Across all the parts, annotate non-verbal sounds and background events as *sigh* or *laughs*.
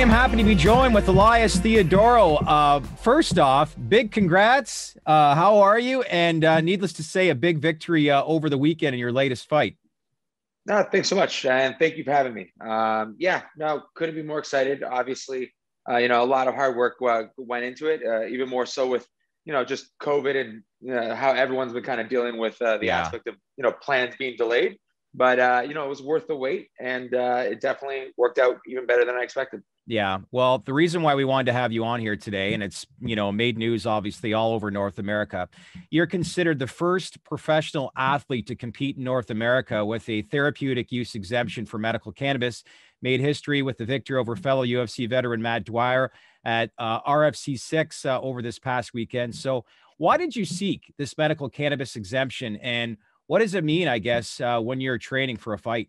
am happy to be joined with Elias Theodorou. Uh, first off, big congrats. Uh, how are you? And uh, needless to say, a big victory uh, over the weekend in your latest fight. No, thanks so much, and thank you for having me. Um, yeah, no, couldn't be more excited. Obviously, uh, you know, a lot of hard work uh, went into it. even more so with you know just COVID and you know, how everyone's been kind of dealing with the yeah. aspect of you know plans being delayed but uh, you know it was worth the wait and uh, it definitely worked out even better than i expected yeah well the reason why we wanted to have you on here today and it's you know made news obviously all over north america you're considered the first professional athlete to compete in north america with a therapeutic use exemption for medical cannabis made history with the victory over fellow ufc veteran matt dwyer at uh, rfc 6 uh, over this past weekend so why did you seek this medical cannabis exemption and what does it mean, I guess, uh, when you're training for a fight?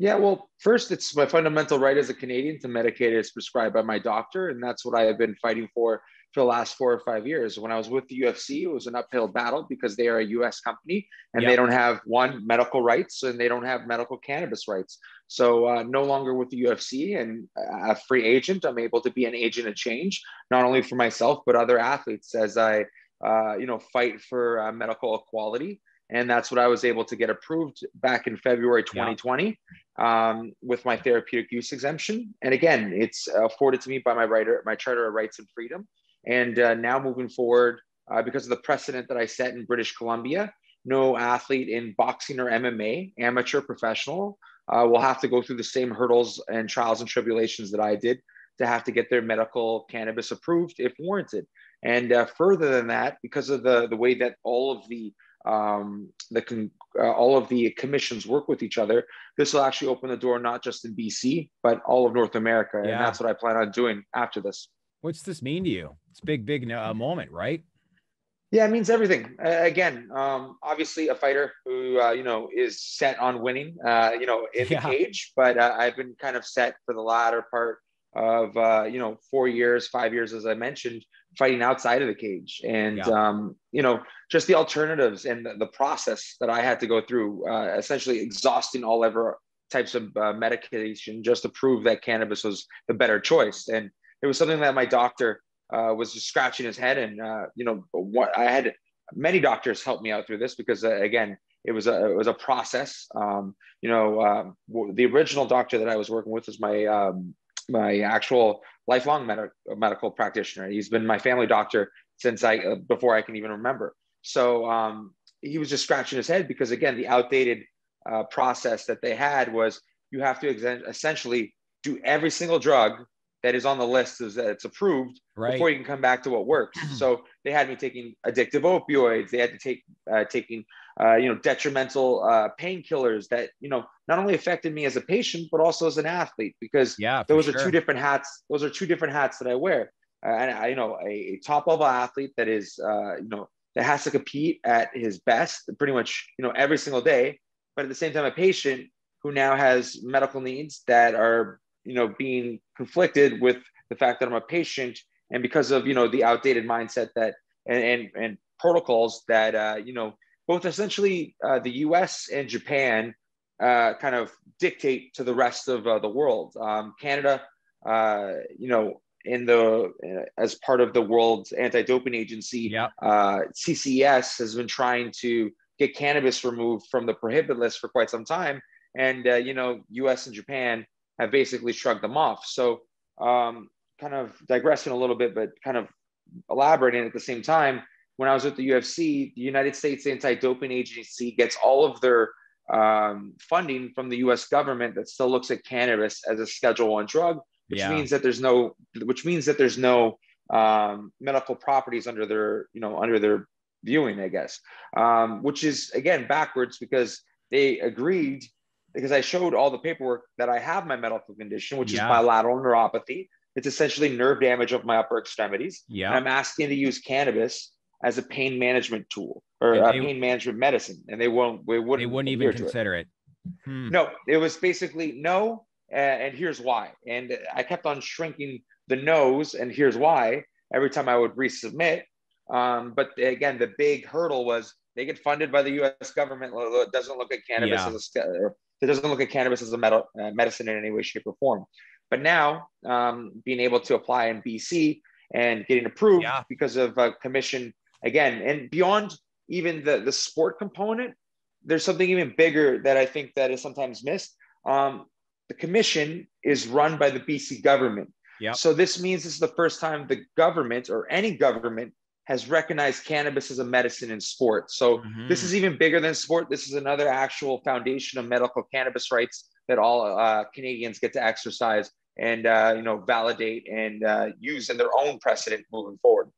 Yeah, well, first, it's my fundamental right as a Canadian to medicate is prescribed by my doctor, and that's what I have been fighting for for the last four or five years. When I was with the UFC, it was an uphill battle because they are a US company and yep. they don't have one medical rights and they don't have medical cannabis rights. So, uh, no longer with the UFC and a free agent, I'm able to be an agent of change, not only for myself, but other athletes as I, uh, you know, fight for uh, medical equality and that's what I was able to get approved back in February 2020 yeah. um, with my therapeutic use exemption. And again, it's afforded to me by my writer, my Charter of Rights and Freedom. And uh, now moving forward, uh, because of the precedent that I set in British Columbia, no athlete in boxing or MMA, amateur, professional, uh, will have to go through the same hurdles and trials and tribulations that I did to have to get their medical cannabis approved if warranted. And uh, further than that, because of the the way that all of the um, the con- uh, all of the commissions work with each other, this will actually open the door not just in BC but all of North America, yeah. and that's what I plan on doing after this. What's this mean to you? It's a big, big uh, moment, right? Yeah, it means everything. Uh, again, um, obviously, a fighter who uh, you know is set on winning, uh, you know, in yeah. the cage. But uh, I've been kind of set for the latter part of uh, you know four years, five years, as I mentioned, fighting outside of the cage. And yeah. um, you know just the alternatives and the, the, process that i had to go through uh, essentially exhausting all ever types of uh, medication just to prove that cannabis was the better choice. And it was something that my doctor uh, was just scratching his head and uh, you know what i had many doctors help me out through this because uh, again it was a it was a process. Um, you know um, the original doctor that i was working with was my um, my actual lifelong med- medical practitioner. He's been my family doctor since I uh, before I can even remember. So um, he was just scratching his head because again, the outdated uh, process that they had was you have to ex- essentially do every single drug that is on the list is that it's approved right. before you can come back to what works. *clears throat* so they had me taking addictive opioids. They had to take uh, taking uh, you know detrimental uh, painkillers that you know not only affected me as a patient but also as an athlete because yeah, those sure. are two different hats. Those are two different hats that I wear. Uh, and I, you know, a, a, top level athlete that is uh, you know that has to compete at his best pretty much you know every single day, but at the same time a patient who now has medical needs that are you know being conflicted with the fact that I'm a patient and because of you know the outdated mindset that and and, and protocols that uh, you know both essentially uh, the U.S. and Japan uh, kind of dictate to the rest of uh, the world. Um, Canada, uh, you know, in the uh, as part of the world's anti-doping agency, yeah. CCS has been trying to get cannabis removed from the prohibit list for quite some time, and you know, U.S. and Japan have basically shrugged them off. So, um, kind of digressing a little bit, but kind of elaborating at the same time. When I was with the UFC, the United States Anti-Doping Agency gets all of their um, funding from the U.S. government that still looks at cannabis as a Schedule One drug, which yeah. means that there's no, which means that there's no um, medical properties under their, you know, under their viewing, I guess, um, which is again backwards because they agreed because I showed all the paperwork that I have my medical condition, which yeah. is bilateral neuropathy. It's essentially nerve damage of my upper extremities. Yeah. I'm asking to use cannabis as a pain management tool or a pain management medicine, and they won't. They wouldn't. They wouldn't even consider it. it. Hmm. No, it was basically no, uh, and here's why. And I kept on shrinking the nose, and here's why. Every time I would resubmit, um, but again, the big hurdle was they get funded by the U.S. government. It doesn't look at cannabis yeah. as a it doesn't look at cannabis as a med- uh, medicine in any way, shape, or form. But now, um, being able to apply in BC and getting approved yeah. because of a commission again, and beyond even the the sport component, there's something even bigger that I think that is sometimes missed. Um, the commission is run by the BC government. Yep. So this means this is the first time the government or any government has recognized cannabis as a medicine in sport. So mm-hmm. this is even bigger than sport. This is another actual foundation of medical cannabis rights that all uh, Canadians get to exercise and uh, you know validate and uh, use in their own precedent moving forward.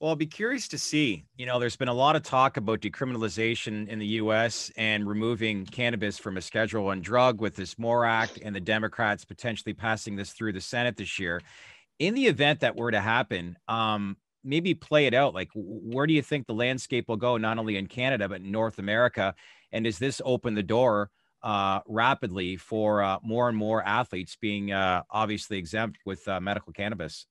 Well, I'll be curious to see. You know, there's been a lot of talk about decriminalization in the U.S. and removing cannabis from a Schedule One drug with this MORE Act, and the Democrats potentially passing this through the Senate this year. In the event that were to happen, um, maybe play it out. Like, where do you think the landscape will go, not only in Canada but in North America? And does this open the door uh, rapidly for uh, more and more athletes being uh, obviously exempt with uh, medical cannabis?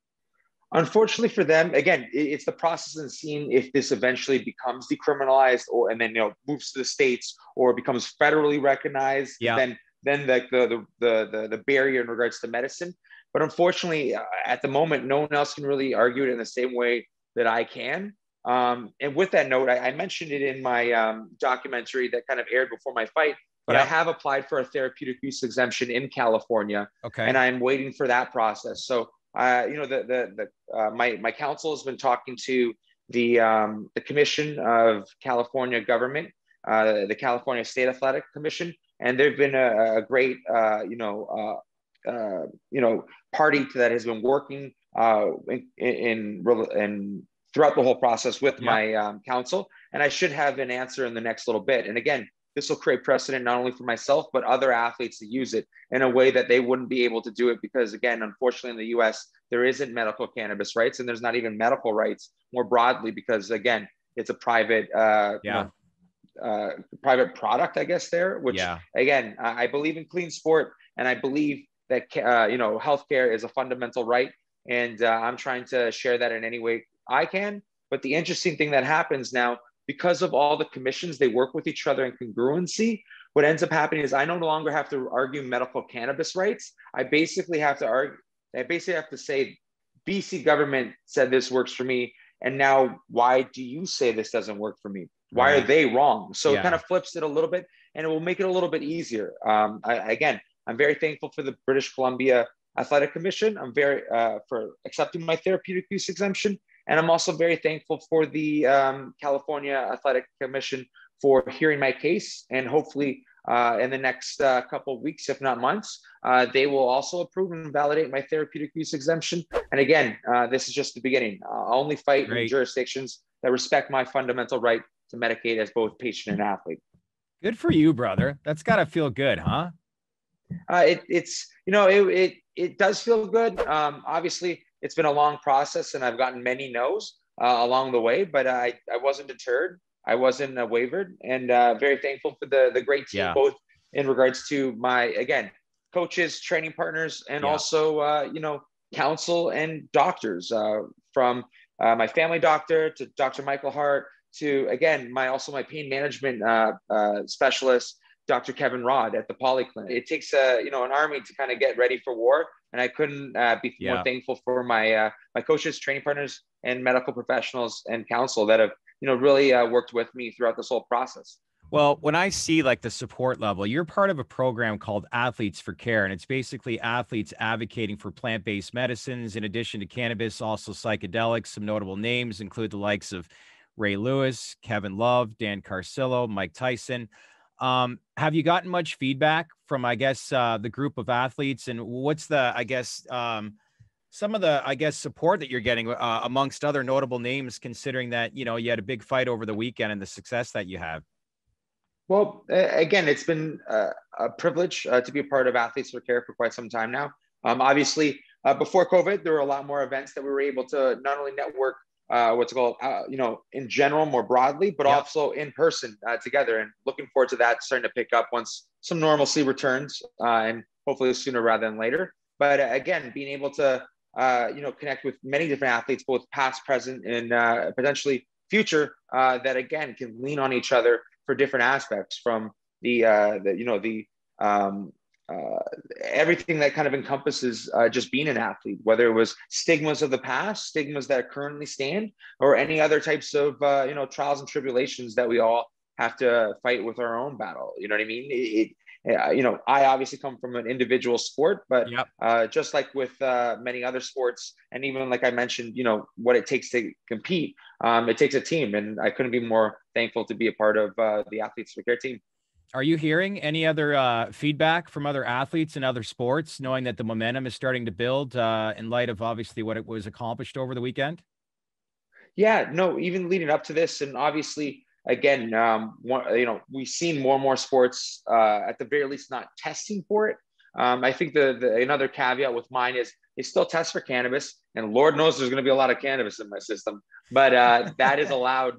Unfortunately for them, again, it's the process and seeing if this eventually becomes decriminalized or and then you know moves to the states or becomes federally recognized. Yeah. Then then the the the the, the barrier in regards to medicine. But unfortunately, uh, at the moment, no one else can really argue it in the same way that I can. Um, and with that note, I, I mentioned it in my um, documentary that kind of aired before my fight. But I have applied for a therapeutic use exemption in California. Okay. And I'm waiting for that process. So uh, you know, the the, the uh, my my council has been talking to the um, the Commission of California Government, uh, the California State Athletic Commission, and they've been a, a great uh, you know uh, uh, you know party that has been working in, in, in throughout the whole process with yeah. my um, council, and I should have an answer in the next little bit. And again, this will create precedent not only for myself but other athletes to use it in a way that they wouldn't be able to do it because again unfortunately in the us there isn't medical cannabis rights and there's not even medical rights more broadly because again it's a private uh, yeah. You know, uh, private product, I guess there, which yeah. again, I believe in clean sport and I believe that, uh, you know, healthcare is a fundamental right. And uh, I'm trying to share that in any way I can. But the interesting thing that happens now because of all the commissions, they work with each other in congruency. What ends up happening is I no longer have to argue medical cannabis rights. I basically have to argue, I basically have to say, BC government said this works for me. And now why do you say this doesn't work for me? Why right. are they wrong? So yeah. it kind of flips it a little bit and it will make it a little bit easier. Um, I, again, I'm very thankful for the British Columbia Athletic Commission. I'm very uh, for accepting my therapeutic use exemption. And I'm also very thankful for the um, California Athletic Commission for hearing my case. And hopefully, uh, in the next uh, couple of weeks, if not months, uh, they will also approve and validate my therapeutic use exemption. And again, uh, this is just the beginning. I'll only fight Great. in jurisdictions that respect my fundamental right to medicate as both patient and athlete. Good for you, brother. That's got to feel good, huh? Uh, it, it's you know it, it it does feel good. Um, obviously, it's been a long process and I've gotten many no's uh, along the way, but I, I wasn't deterred. I wasn't uh, wavered and uh, very thankful for the, the great team, yeah. both in regards to my, again, coaches, training partners, and yeah. also, uh, you know, counsel and doctors uh, from uh, my family doctor to Dr. Michael Hart to, again, my, also my pain management specialist, Dr. Kevin Rod at the Polyclinic. It takes a, you know, an army to kind of get ready for war and I couldn't uh, be yeah. more thankful for my uh, my coaches, training partners, and medical professionals and counsel that have you know really uh, worked with me throughout this whole process. Well, when I see like the support level, you're part of a program called Athletes for Care, and it's basically athletes advocating for plant based medicines in addition to cannabis, also psychedelics. Some notable names include the likes of Ray Lewis, Kevin Love, Dan Carcillo, Mike Tyson. Um, have you gotten much feedback from, I guess, uh, the group of athletes, and what's the, I guess, um, some of the, I guess, support that you're getting uh, amongst other notable names, considering that you know you had a big fight over the weekend and the success that you have? Well, again, it's been uh, a privilege uh, to be a part of Athletes for Care for quite some time now. Um, obviously, uh, before COVID, there were a lot more events that we were able to not only network uh, what's called, uh, you know, in general, more broadly, but yeah. also in person uh, together. And looking forward to that starting to pick up once some normalcy returns, uh, and hopefully sooner rather than later. But uh, again, being able to, uh, you know, connect with many different athletes, both past, present, and potentially future, that again can lean on each other for different aspects, from the, the you know, the um, uh, everything that kind of encompasses uh, just being an athlete, whether it was stigmas of the past, stigmas that currently stand, or any other types of uh, you know trials and tribulations that we all have to fight with our own battle. You know what I mean? It, it, you know, I obviously come from an individual sport, but yep. Uh, just like with uh, many other sports, and even like I mentioned, you know, what it takes to compete, um, it takes a team, and I couldn't be more thankful to be a part of uh, the athletes for care team. Are you hearing any other uh, feedback from other athletes in other sports, knowing that the momentum is starting to build uh, in light of obviously what it was accomplished over the weekend? Yeah, no, even leading up to this, and obviously, again, um, one, you know, we've seen more and more sports, uh, at the very least, not testing for it. Um, I think the, the another caveat with mine is they still test for cannabis, and Lord knows there's going to be a lot of cannabis in my system, but uh, that is allowed.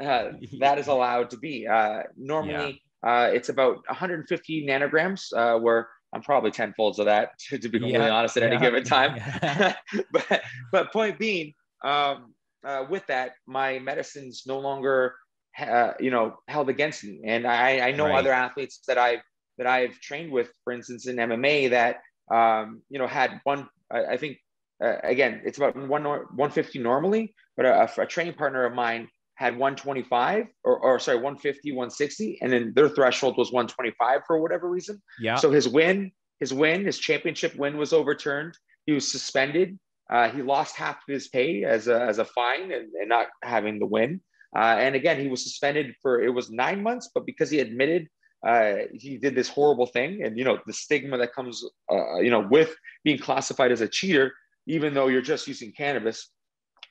Uh, that is allowed to be. Uh, normally, *laughs* uh, it's about 150 nanograms, uh, where I'm probably 10 folds of that, *laughs* to, to be completely yeah, honest, at yeah, any given *laughs* time. Yeah. *laughs* but, but point being, um, uh, with that, my medicine's no longer, uh, you know, held against me. And I, I know right. other athletes that I've that I've trained with, for instance, in MMA, that um, you know had one. I, I think uh, again, it's about one 150 normally, but a, a training partner of mine had 125 or, or sorry 150 160 and then their threshold was 125 for whatever reason. Yeah. So his win his win his championship win was overturned. He was suspended. Uh, he lost half of his pay as a, as a fine and, and not having the win. Uh, and again he was suspended for it was nine months but because he admitted uh, he did this horrible thing and you know the stigma that comes uh, you know with being classified as a cheater even though you're just using cannabis.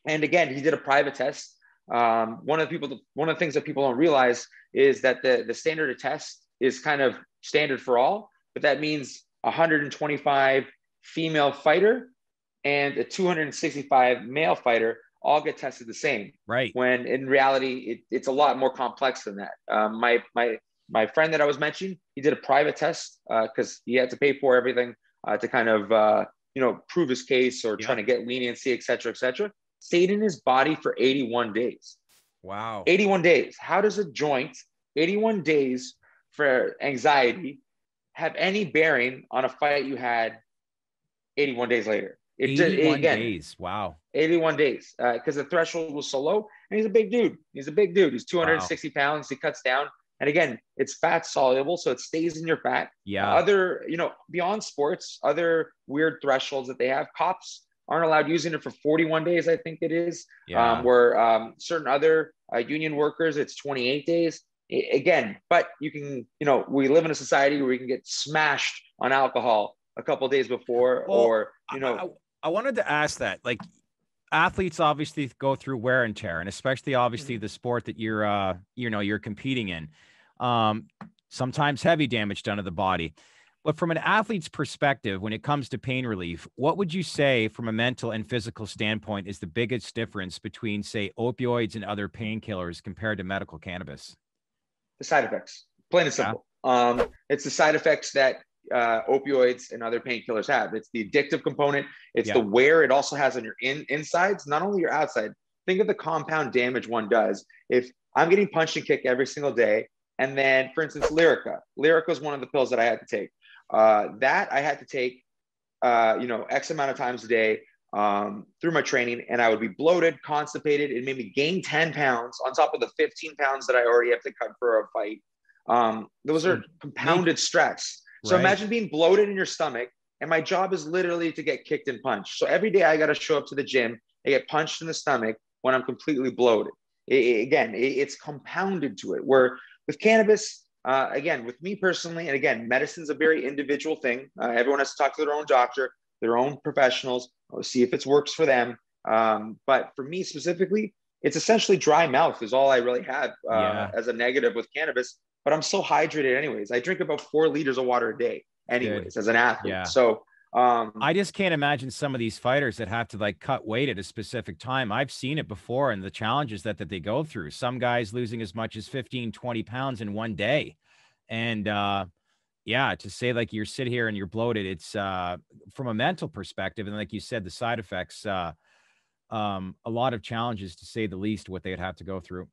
And again he did a private test um, one of the people, one of the things that people don't realize is that the, the standard of test is kind of standard for all, but that means 125 female fighter and a 265 male fighter all get tested the same. Right. When in reality, it, it's a lot more complex than that. Um, my my my friend that I was mentioning, he did a private test because uh, he had to pay for everything uh, to kind of uh, you know prove his case or yeah. trying to get leniency, et cetera, et cetera stayed in his body for 81 days. Wow. 81 days. How does a joint, 81 days for anxiety, have any bearing on a fight you had 81 days later? It 81 again, days. Wow. 81 days. Because uh, the threshold was so low. And he's a big dude. He's a big dude. He's 260 wow. pounds. He cuts down. And again, it's fat soluble, so it stays in your fat. Yeah. Other, you know, beyond sports, other weird thresholds that they have. Cops aren't allowed using it for 41 days, I think it is. Yeah. Um, where um, certain other uh, union workers, it's 28 days. I, again, but you can, you know, we live in a society where we can get smashed on alcohol a couple days before, well, or you know. I, I wanted to ask that, like, athletes obviously go through wear and tear, and especially obviously mm-hmm. the sport that you're, uh, you know, you're competing in. Um, sometimes heavy damage done to the body. But from an athlete's perspective, when it comes to pain relief, what would you say from a mental and physical standpoint is the biggest difference between, say, opioids and other painkillers compared to medical cannabis? The side effects, plain and simple. Yeah. Um, it's the side effects that uh, opioids and other painkillers have. It's the addictive component. It's yeah. the wear it also has on your in, insides, not only your outside. Think of the compound damage one does. If I'm getting punched and kicked every single day, and then, for instance, Lyrica. Lyrica is one of the pills that I had to take. Uh, that I had to take, uh, you know, X amount of times a day um, through my training, and I would be bloated, constipated. It made me gain 10 pounds on top of the 15 pounds that I already have to cut for a fight. Um, those are compounded stress. So right. imagine being bloated in your stomach, and my job is literally to get kicked and punched. So every day I got to show up to the gym and get punched in the stomach when I'm completely bloated. It, again, it, it's compounded to it. Where with cannabis, uh, again, with me personally, and again, medicine's a very individual thing. Uh, everyone has to talk to their own doctor, their own professionals, see if it works for them. Um, but for me specifically, it's essentially dry mouth is all I really have uh, yeah. as a negative with cannabis. But I'm so hydrated anyways. I drink about four liters of water a day anyways Good. as an athlete. Yeah. So um, I just can't imagine some of these fighters that have to like cut weight at a specific time. I've seen it before and the challenges that, that they go through. Some guys losing as much as 15, 20 pounds in one day. And uh, yeah, to say like you're sit here and you're bloated, it's uh, from a mental perspective. And like you said, the side effects, uh, um, a lot of challenges to say the least, what they'd have to go through.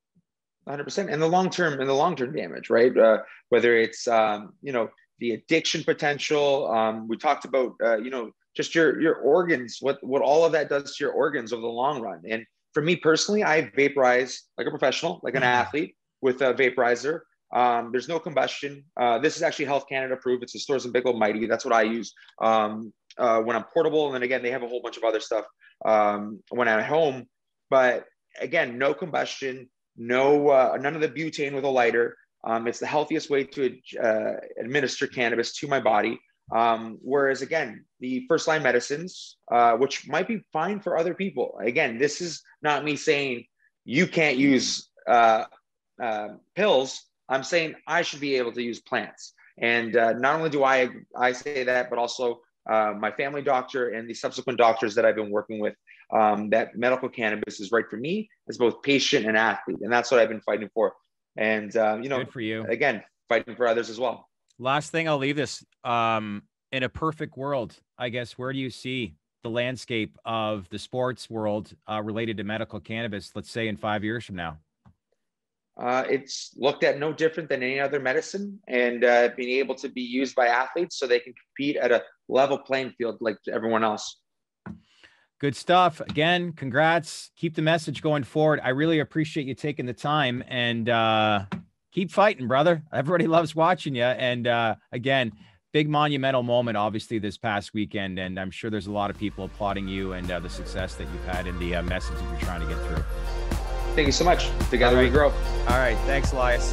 100% and the long term and the long term damage right uh, whether it's um, you know the addiction potential. Um, we talked about, uh, you know, just your your organs, what what all of that does to your organs over the long run. And for me personally, I vaporize like a professional, like an mm-hmm. athlete with a vaporizer. Um, there's no combustion. Uh, this is actually Health Canada approved. It's a Storz and Bickel Mighty. That's what I use um, uh, when I'm portable. And then again, they have a whole bunch of other stuff um, when I'm at home. But again, no combustion, no uh, none of the butane with a lighter. Um, it's the healthiest way to uh, administer cannabis to my body. Um, whereas again, the first line medicines, uh, which might be fine for other people. Again, this is not me saying you can't use uh, uh, pills. I'm saying I should be able to use plants. And uh, not only do I I say that, but also uh, my family doctor and the subsequent doctors that I've been working with, um, that medical cannabis is right for me as both patient and athlete, and that's what I've been fighting for. And uh, you know, Good for you again, fighting for others as well. Last thing I'll leave this. Um, in a perfect world, I guess, where do you see the landscape of the sports world uh, related to medical cannabis? Let's say in five years from now. Uh, it's looked at no different than any other medicine and uh, being able to be used by athletes so they can compete at a level playing field like everyone else. Good stuff. Again, congrats. Keep the message going forward. I really appreciate you taking the time and uh, keep fighting, brother. Everybody *laughs* loves watching you. And uh, again, big monumental moment, obviously, this past weekend. And I'm sure there's a lot of people applauding you and uh, the success that you've had in the uh, message that you're trying to get through. Thank you so much. Together right. we grow. All right. Thanks, Elias.